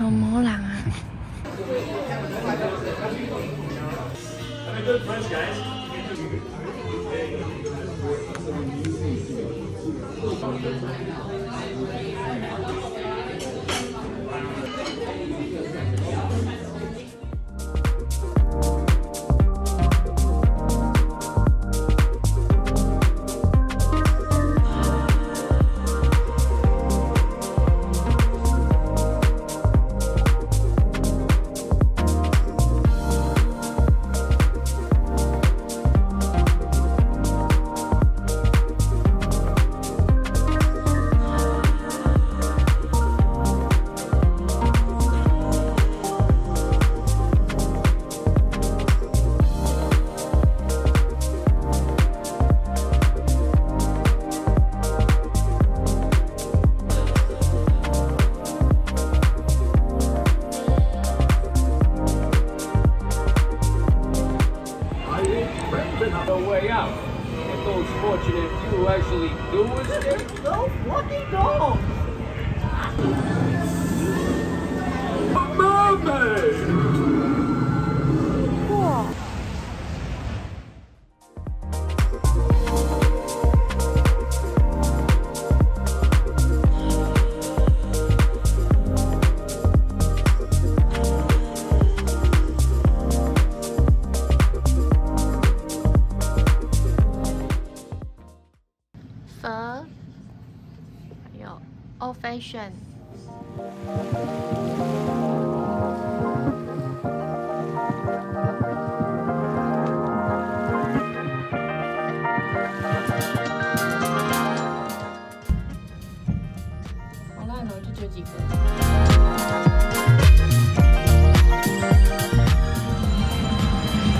好磨人啊。most fortunate few actually do it. No fucking dog. Mermaid! 还有 old fashion。好烂哦，就只有几个。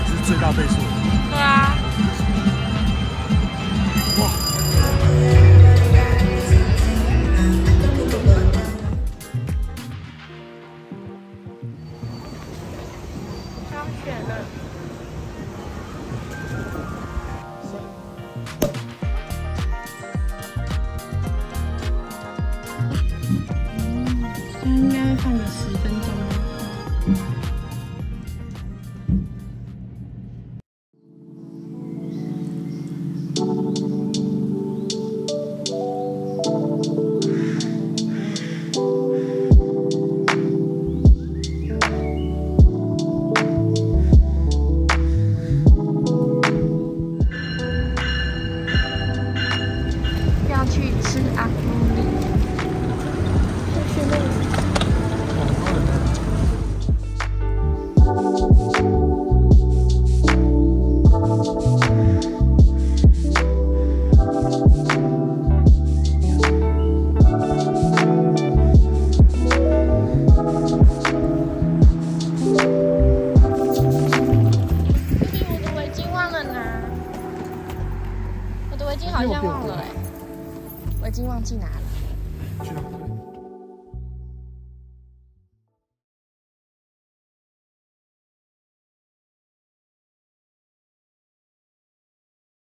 这是最大倍数。对啊。这应该放的是我已经好像忘了我已经忘记拿了。去哪